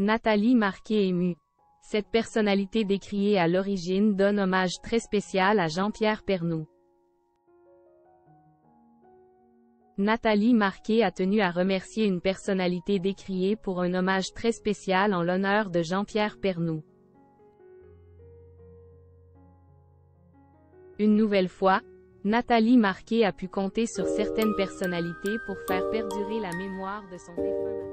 Nathalie Marquet émue. Cette personnalité décriée à l'origine donne hommage très spécial à Jean-Pierre Pernoud. Nathalie Marquet a tenu à remercier une personnalité décriée pour un hommage très spécial en l'honneur de Jean-Pierre Pernoud. Une nouvelle fois, Nathalie Marquet a pu compter sur certaines personnalités pour faire perdurer la mémoire de son défunt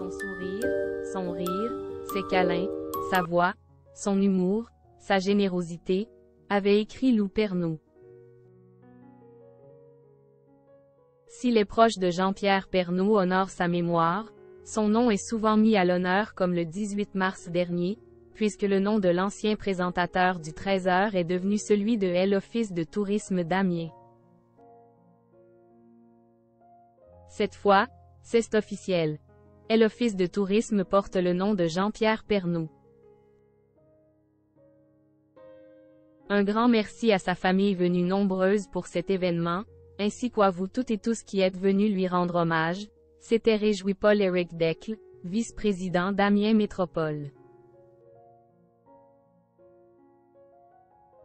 son sourire, son rire, ses câlins, sa voix, son humour, sa générosité, avait écrit Lou Pernaud. Si les proches de Jean-Pierre Pernaud honorent sa mémoire, son nom est souvent mis à l'honneur comme le 18 mars dernier, puisque le nom de l'ancien présentateur du 13h est devenu celui de L Office de tourisme d'Amiens. Cette fois, c'est officiel. L Office de tourisme porte le nom de Jean-Pierre Pernaud. Un grand merci à sa famille venue nombreuse pour cet événement, ainsi qu'à vous toutes et tous qui êtes venus lui rendre hommage, s'était réjoui Paul-Éric Decle, vice-président d'Amiens Métropole.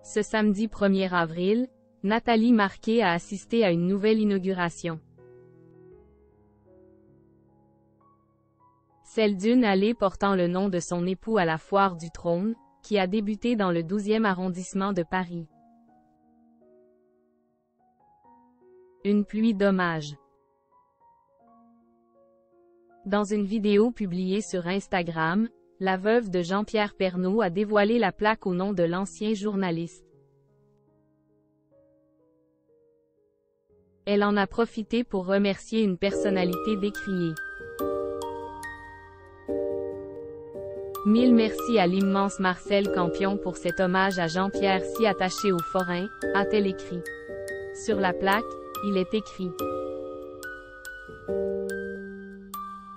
Ce samedi 1er avril, Nathalie Marquet a assisté à une nouvelle inauguration. Celle d'une allée portant le nom de son époux à la foire du trône, qui a débuté dans le 12e arrondissement de Paris. Une pluie d'hommages. Dans une vidéo publiée sur Instagram, la veuve de Jean-Pierre Pernaud a dévoilé la plaque au nom de l'ancien journaliste. Elle en a profité pour remercier une personnalité décriée. Mille merci à l'immense Marcel Campion pour cet hommage à Jean-Pierre si attaché au forain, a-t-elle écrit. Sur la plaque, il est écrit.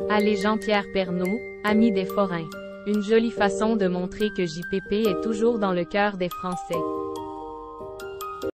Allez Jean-Pierre Pernaud, ami des forains. Une jolie façon de montrer que JPP est toujours dans le cœur des Français.